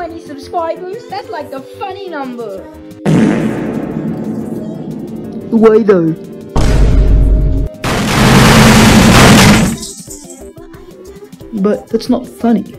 20 subscribers? That's like the funny number. Why though? But that's not funny.